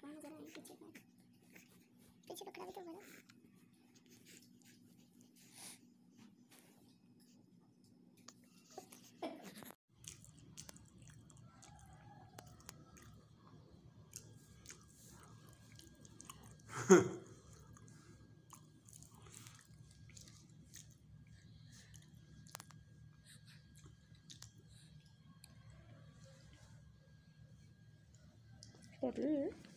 पकड़ा भी तो बड़ा Bọt lưỡi. Ja,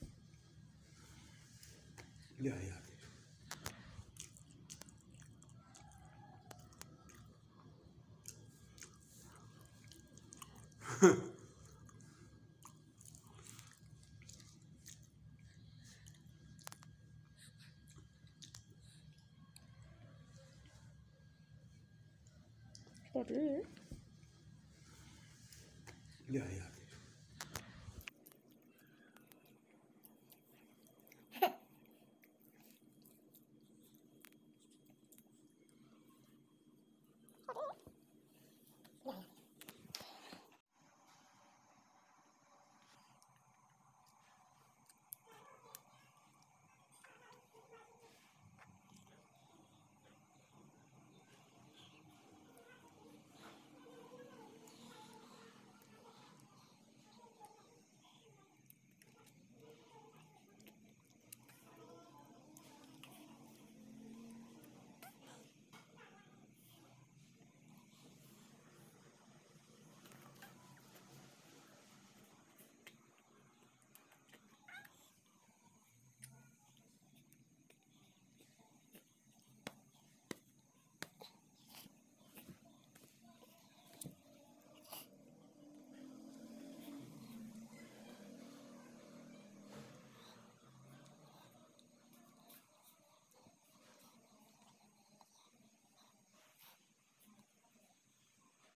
ਲਿਆ ਯਾਰ Sport. ਲਿਆ ਯਾਰ